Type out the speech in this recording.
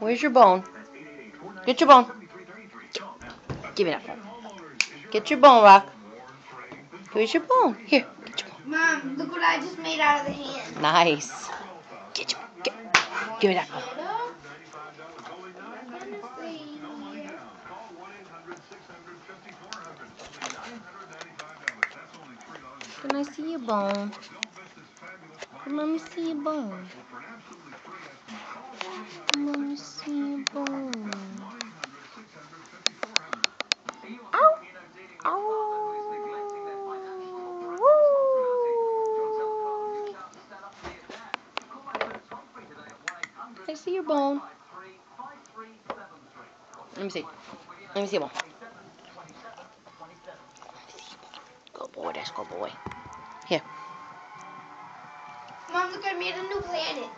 Here's your bone. Get your bone. Give me that bone. Get your bone, Rock. Where's your bone. Here. Get your bone. Mom, look what I just made out of the hand. Nice. Get your get. Give me that bone. Can I see your bone? Let me see your bone. Let me see your bone. Ow! Ow! I see your bone. Let me see. Let me see your bone. Good boy, that's good boy. Here. Mom, look, I made a new planet.